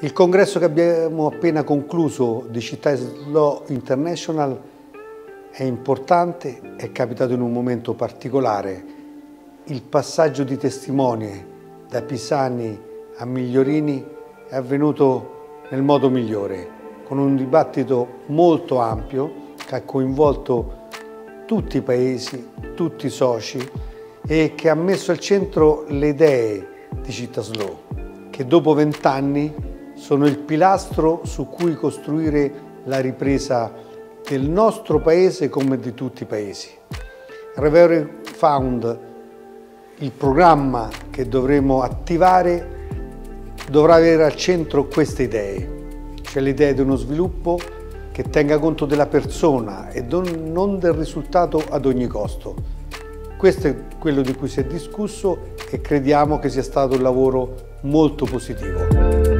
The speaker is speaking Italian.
Il congresso che abbiamo appena concluso di Città Law International è importante, è capitato in un momento particolare. Il passaggio di testimoni da Pisani a Migliorini è avvenuto nel modo migliore, con un dibattito molto ampio che ha coinvolto tutti i paesi, tutti i soci e che ha messo al centro le idee di Città Slow, che dopo vent'anni sono il pilastro su cui costruire la ripresa del nostro paese come di tutti i paesi. Recovery Fund, il programma che dovremo attivare, dovrà avere al centro queste idee, cioè l'idea di uno sviluppo che tenga conto della persona e non del risultato ad ogni costo. Questo è quello di cui si è discusso e crediamo che sia stato un lavoro molto positivo.